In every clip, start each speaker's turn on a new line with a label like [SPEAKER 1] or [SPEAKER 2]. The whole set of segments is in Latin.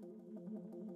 [SPEAKER 1] Thank you.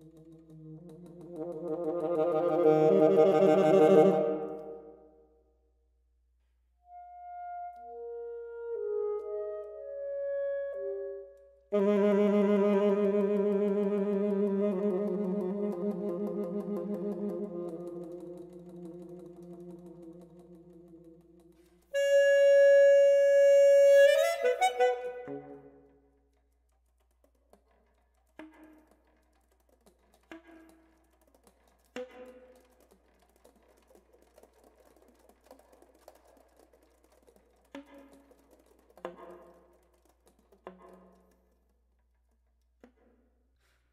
[SPEAKER 1] очку ствен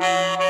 [SPEAKER 1] Música